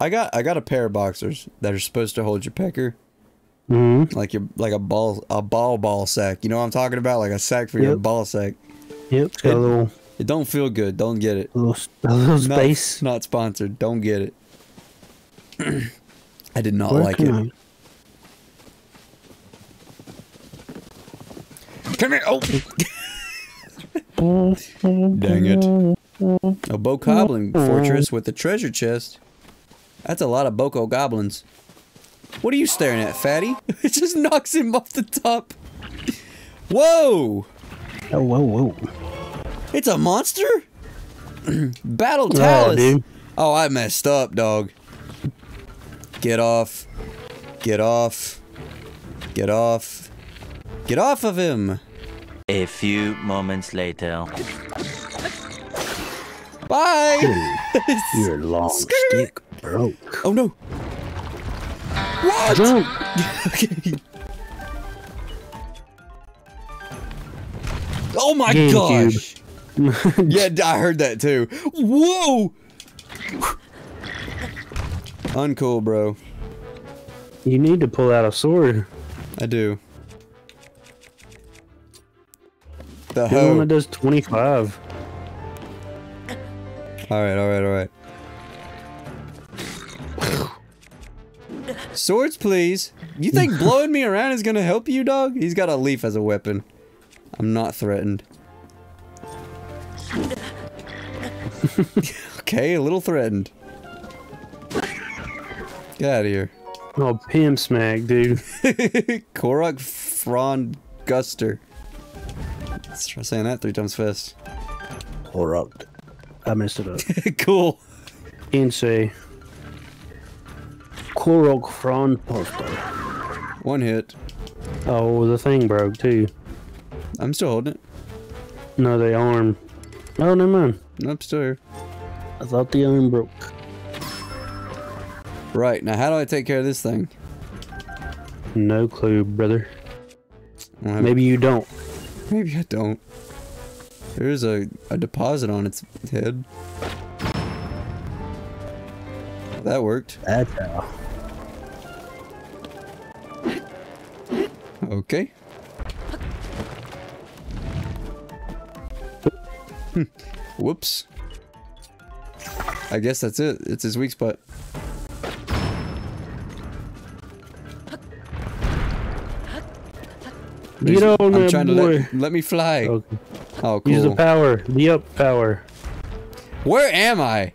I got I got a pair of boxers that are supposed to hold your pecker. Mm-hmm. Like your like a ball a ball ball sack. You know what I'm talking about? Like a sack for your ball sack. Yep. It's got It- a little, It don't feel good. Don't get it. little, a little Not- space. Not, sponsored. Don't get it. I did not Where like it. Come here. Oh, dang it. A Bokoblin fortress with a treasure chest. That's a lot of Boko goblins. What are you staring at, fatty? It just knocks him off the top. Whoa! Oh, whoa, whoa. It's a monster? Battle Oh, Talus. dude. Oh, I messed up, dog. Get off. Get off. Get off. Get off of him. A few moments later. Bye. Your long stick broke. oh no. What? Jump. okay. Oh my GameCube. gosh. yeah, I heard that too. Whoa. Uncool, bro. You need to pull out a sword. I do. The hoe. that does 25. All right, all Swords, please. You think blowing me around is gonna help you, dog? He's got a leaf as a weapon. I'm not threatened. okay, a little threatened. Get out of here. Oh, pimp smack, dude. Korok Frond Guster. Let's try saying that three times fast. Korok. I messed it up. cool. Insay. Korok front poster. One hit. Oh, the thing broke too. I'm still holding it. No, the arm. Oh, never mind. I'm still here. I thought the arm broke. Right, now how do I take care of this thing? No clue, brother. Maybe you don't. Maybe I don't. There's a, a deposit on its head. That worked. That's how. Okay. Hmm. Whoops. I guess that's it. It's his weak spot. Get on I'm trying to let, let me fly. Okay. Oh, Use the power. The up power. Where am I?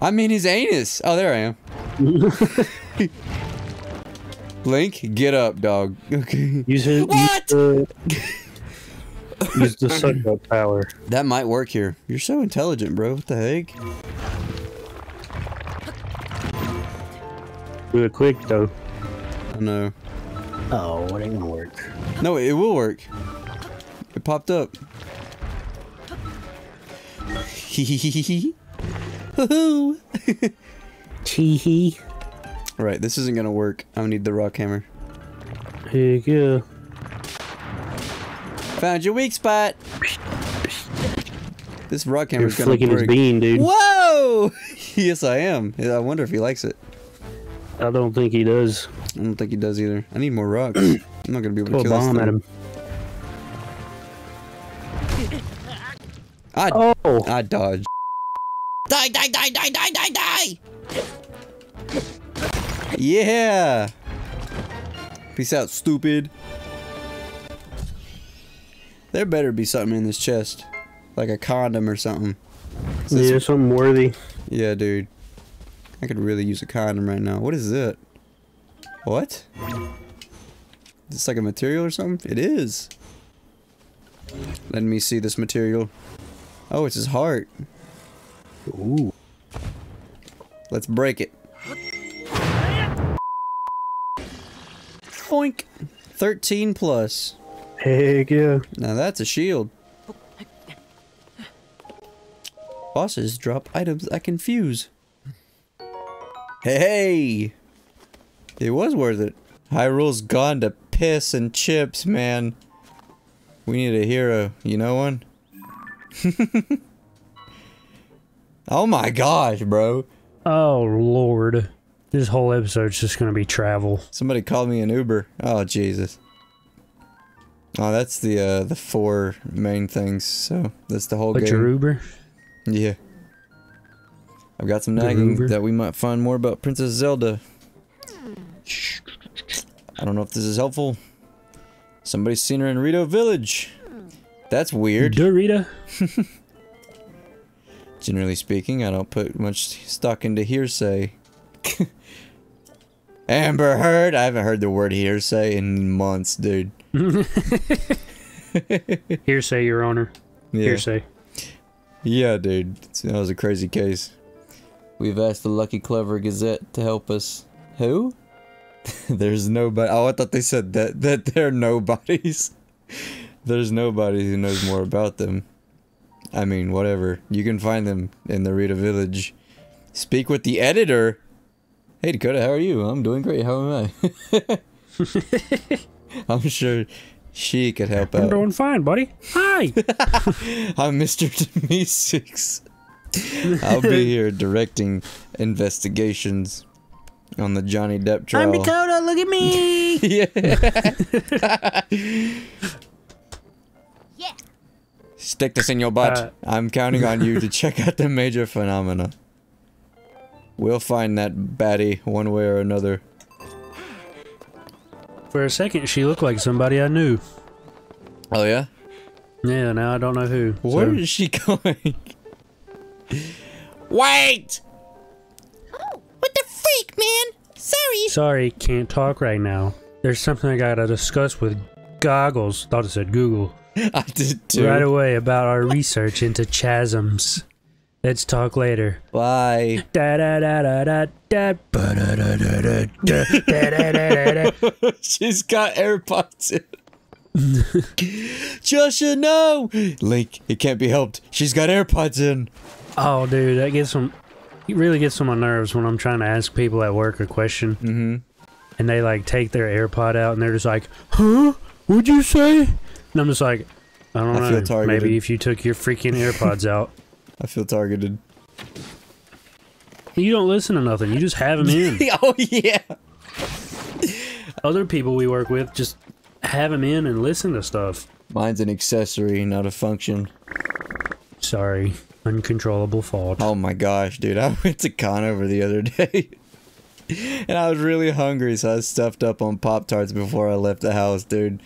I mean his anus. Oh, there I am. Link, get up, dog. Okay. Use his. What? Use the, use the suck up power. That might work here. You're so intelligent, bro. What the heck? Do it quick though. I know. Oh, it ain't gonna work. No, it will work. It popped up. Hoo-hoo. Tee Right, this isn't gonna work. I need the rock hammer. Here you go. Found your weak spot. This rock You're hammer's gonna flicking his bean, dude. Whoa! yes, I am. I wonder if he likes it. I don't think he does. I don't think he does either. I need more rocks. I'm not gonna be able Throw to a kill this bomb at him. I, Oh, I dodged. Die, die, die, die, die, die, die! Yeah! Peace out, stupid. There better be something in this chest. Like a condom or something. yeah, something worthy. Yeah, dude. I could really use a condom right now. What is it? What? Is this like a material or something? It is. Let me see this material. Oh, it's his heart. Ooh. Let's break it. Boink. 13 plus. Heck yeah. Now that's a shield. Bosses drop items I can fuse. Hey! It was worth it. Hyrule's gone to piss and chips, man. We need a hero. You know one? oh my gosh, bro. Oh lord. This whole episode's just gonna be travel. Somebody called me an Uber. Oh Jesus. Oh, that's the uh the four main things. So that's the whole But game. your Uber? Yeah. I've got some nagging that we might find more about Princess Zelda. I don't know if this is helpful. Somebody's seen her in Rito Village. That's weird. Dorita? Generally speaking, I don't put much stock into hearsay. Amber Heard? I haven't heard the word hearsay in months, dude. Hearsay, Your Honor. Yeah. Hearsay. Yeah, dude. That was a crazy case. We've asked the Lucky Clover Gazette to help us. Who? There's nobody. Oh, I thought they said that that they're nobodies. There's nobody who knows more about them. I mean, whatever. You can find them in the Rito Village. Speak with the editor. Hey Dakota, how are you? I'm doing great. How am I? I'm sure she could help I'm out. doing fine, buddy. Hi! I'm Mr. Demeesix. I'll be here directing investigations on the Johnny Depp trial. I'm Dakota, look at me! yeah. Stick this in your butt. Uh, I'm counting on you to check out the major phenomena. We'll find that baddie one way or another. For a second, she looked like somebody I knew. Oh yeah? Yeah, now I don't know who. Where so- is she going? Wait! Oh, what the freak, man? Sorry. Sorry, can't talk right now. There's something I gotta discuss with Goggles. Thought it said Google. I did too. Right away about our research into chasms. Let's talk later. Bye. She's got AirPods in. Joshua, no! Link, it can't be helped. She's got AirPods in. Oh, dude, that gets some. It really gets on my nerves when I'm trying to ask people at work a question. Mm -hmm. And they, like, take their AirPod out and they're just like, huh? What'd you say? And I'm just like, I don't I know. Maybe if you took your freaking AirPods out. I feel targeted. you don't listen to nothing. You just have them in. oh, yeah. Other people we work with just have them in and listen to stuff. Mine's an accessory, not a function. Sorry, uncontrollable fault. Oh my gosh, dude. I went to Conover the other day. And I was really hungry, so I stuffed up on Pop Tarts before I left the house, dude.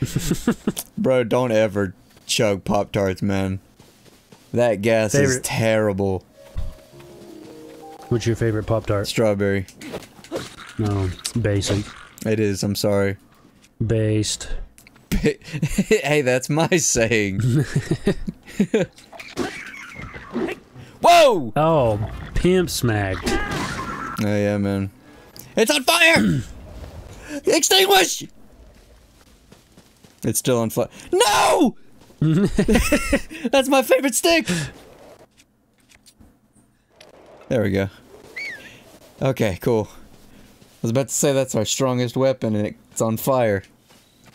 Bro, don't ever chug Pop Tarts, man. That gas is terrible. What's your favorite Pop Tart? Strawberry. No, basic. It is, I'm sorry. Based. hey, that's my saying. Whoa! Oh, pimp smacked. Oh yeah, man. It's on fire! Extinguish! It's still on fire. No! That's my favorite stick! There we go. Okay, cool. I was about to say that's our strongest weapon and it's on fire.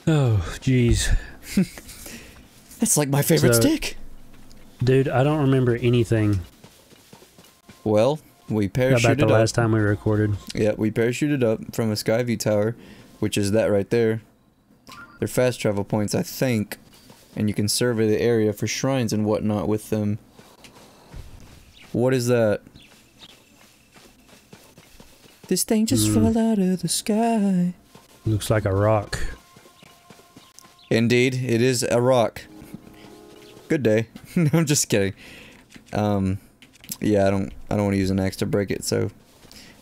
Oh, jeez. That's like my favorite So- stick. Dude, I don't remember anything Well, we parachuted about the up. last time we recorded. Yeah, we parachuted up from a Skyview tower, which is that right there. They're fast travel points, I think, and you can survey the area for shrines and whatnot with them. What is that? This thing just Hmm. fell out of the sky. Looks like a rock. Indeed, it is a rock. Good day. no, I'm just kidding. Um, yeah, I don't, I don't want to use an axe to break it. So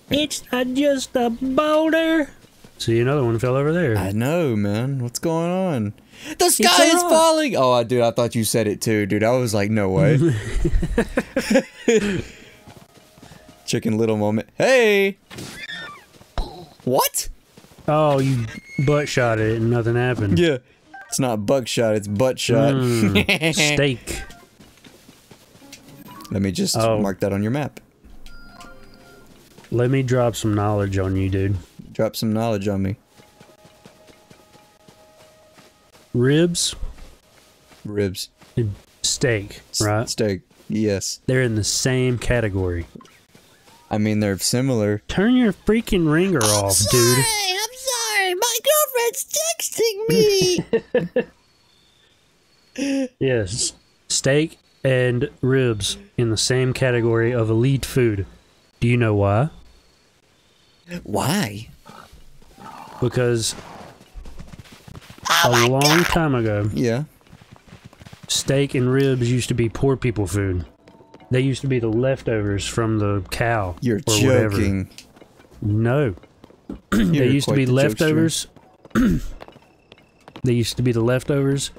It's not just a boulder. See, another one fell over there. I know, man. What's going on? The sky is rock. falling. Oh, I dude, I thought you said it too, dude. I was like, no way. Chicken Little moment. Hey. What? Oh, you butt shot it and nothing happened. Yeah. It's not buckshot. It's butt shot. Mm, steak. Let me just Oh. mark that on your map. Let me drop some knowledge on you, dude. Drop some knowledge on me. Ribs, Ribs. And steak, S- right? Steak. Yes. They're in the same category. I mean, they're similar. Turn your freaking ringer off, dude. Hey, I'm sorry. My girlfriend's texting me. Yes, steak and ribs in the same category of elite food. Do you know why? Why? Because oh a long time ago, Yeah. steak and ribs used to be poor people food. They used to be the leftovers from the cow You're or whatever. joking. No, they used to be the leftovers. they used to be the leftovers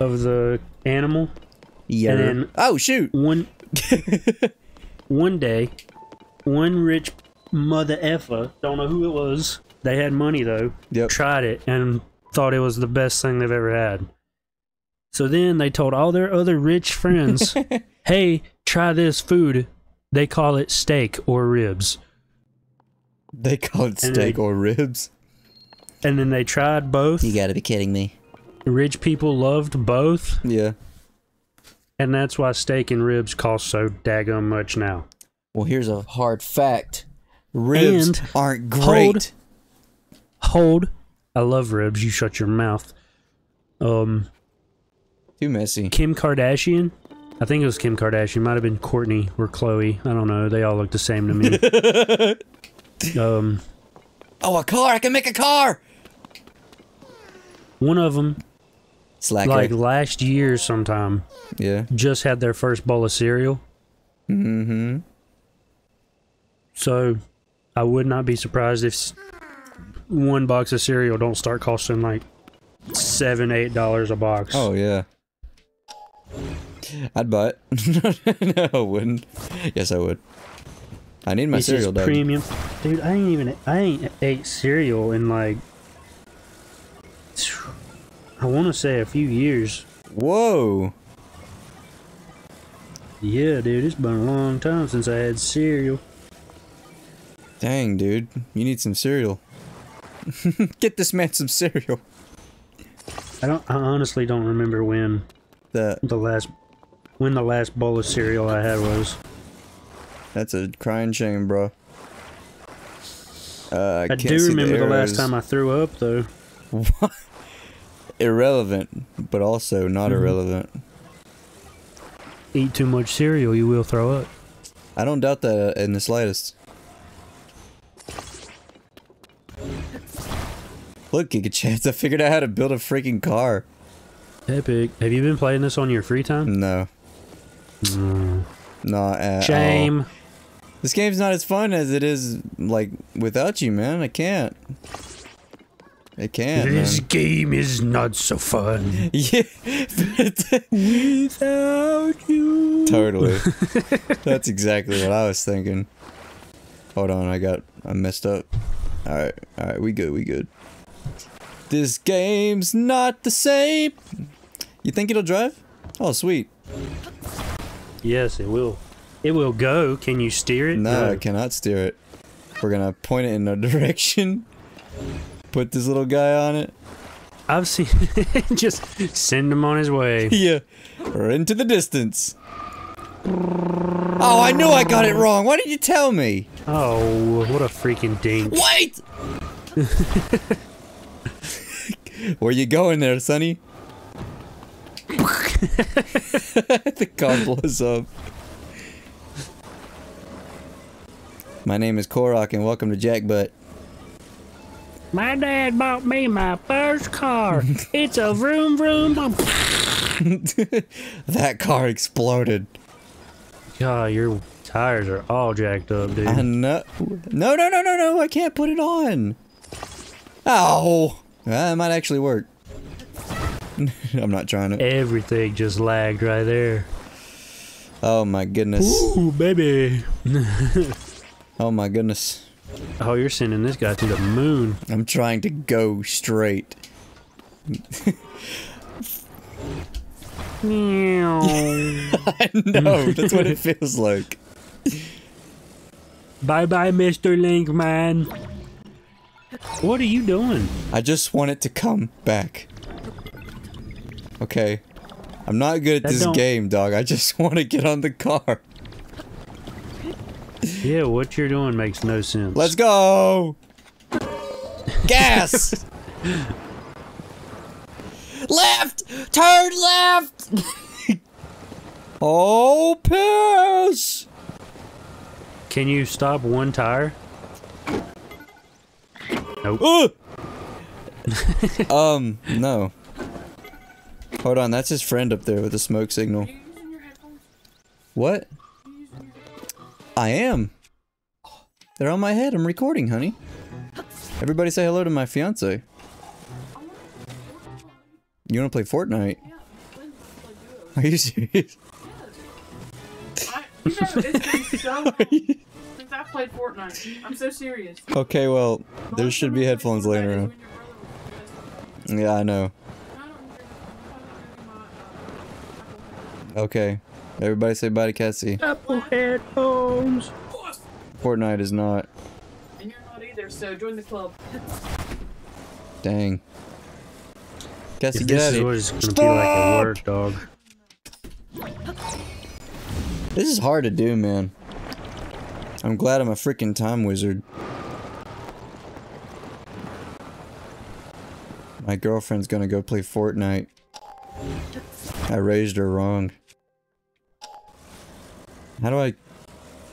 of the animal. Yeah. And then- oh shoot! One one day, one rich mother effer, don't know who it was. They had money though. Yep. Tried it and thought it was the best thing they've ever had. So then they told all their other rich friends, "Hey, try this food. They call it steak or ribs." They call it And steak they- or ribs. And then they tried both. You gotta be kidding me. Rich people loved both, Yeah. and that's why steak and ribs cost so daggum much now. Well, here's a hard fact. Ribs And aren't great. hold. Hold. I love ribs. You shut your mouth. Um, Too messy. Kim Kardashian. I think it was Kim Kardashian. Might have been Kourtney or Khloé. I don't know. They all look the same to me. um, Oh, a car! I can make a car! one of them, Slacker. like last year sometime, yeah. just had their first bowl of cereal. Mm-hmm. So, I would not be surprised if one box of cereal don't start costing like seven, eight dollars a box. Oh, yeah. I'd buy it. no, I wouldn't. Yes, I would. I need my It's cereal, dog. premium, dude. I ain't even. I ain't ate cereal in like. I want to say a few years. Whoa! Yeah, dude, it's been a long time since I had cereal. Dang, dude. You need some cereal. Get this man some cereal. I don't. I honestly don't remember when That the last when the last bowl of cereal I had was. that's a crying shame, bro. Uh, I, I, do remember the, last time I threw up though. What? irrelevant, but also not Mhm. irrelevant. Eat too much cereal, you will throw up. I don't doubt that in the slightest. Look, Giga Chance, I figured out how to build a freaking car. Epic. Have you been playing this on your free time? No, Mm. not at all. Shame. This game's not as fun as it is, like, without you, man. I can't. I can't, This man. game is not so fun. Yeah, Without you. totally. That's exactly what I was thinking. Hold on, I got, I messed up. Alright, alright, we good, we good. This game's not the same. You think it'll drive? Oh, sweet. Yes, it will. It will go. Can you steer it? No, I cannot steer it. We're gonna point it in a direction. Put this little guy on it. I've seen. Just send him on his way. Yeah. Or into the distance. Oh, I knew I got it wrong. Why didn't you tell me? Oh, what a freaking dink! Wait! Where you going there, Sonny? the car blows up. My name is Korok and welcome to Jackbutt. My dad bought me my first car. it's a vroom vroom. boom. That car exploded. God, your tires are all jacked up, dude. I know. No, no, no, no, no. I can't put it on. Ow. Uh, that might actually work. I'm not trying to. Everything just lagged right there. Oh my goodness. Ooh, baby. Oh my goodness. Oh, you're sending this guy to the moon. I'm trying to go straight. Meow. I know. That's what it feels like. bye bye, Mr. Link, man. What are you doing? I just want it to come back. Okay. I'm not good at That this don't- game, dog. I just want to get on the car. Yeah, what you're doing makes no sense. Let's go. Gas. left. Turn left. oh, piss. Can you stop one tire? Nope. Uh. um, no. Hold on, that's his friend up there with the smoke signal. What? I am. They're on my head. I'm recording, honey. Everybody say hello to my fiance. You want to play Fortnite? Are you serious? I, you played Fortnite. I'm so serious. Okay, well, there should be headphones laying around. Yeah, I know. Okay. Everybody say bye to Cassie. Apple headphones. Fortnite is not. And you're not either, so join the club. Dang. Cassie, If get this out is of what here. it's gonna be like at work, dog. This is hard to do, man. I'm glad I'm a freaking time wizard. My girlfriend's gonna go play Fortnite. I raised her wrong. How do I...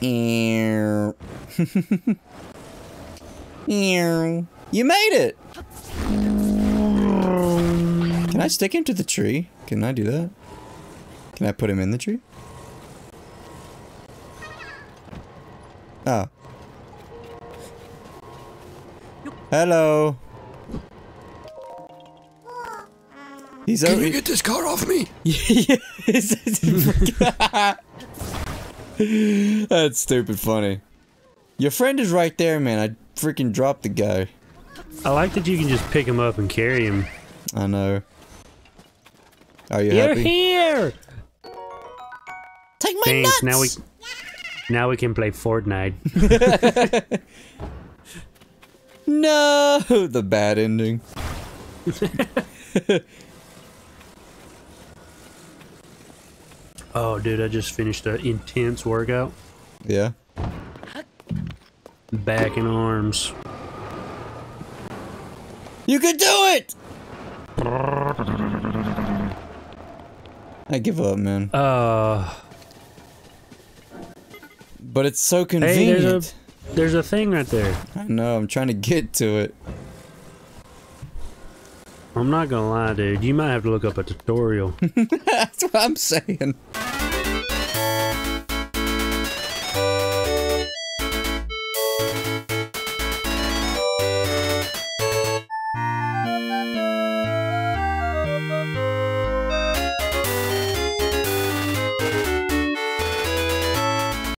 You made it! Can I stick him to the tree? Can I do that? Can I put him in the tree? Oh. Hello. He's Can over. you get this car off me? That's stupid funny. Your friend is right there, man. I freaking dropped the guy. I like that you can just pick him up and carry him. I know. Are you You're happy? here. Take my Thanks. nuts! Now we, now we can play Fortnite. No, the bad ending. Oh, dude, I just finished an intense workout. Yeah. Back and arms. You can do it! I give up, man. Uh, But it's so hey, convenient. there's a there's a thing right there. I know, I'm trying to get to it. I'm not gonna lie, dude. You might have to look up a tutorial. That's what I'm saying.